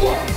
Ah!